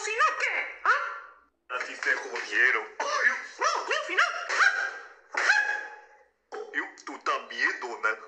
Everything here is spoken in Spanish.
o si no, ¿qué? ¿Ah? Así se jodieron. ¡No, no, si no! ¡Ja! ¡Ja! Tú también, Donald.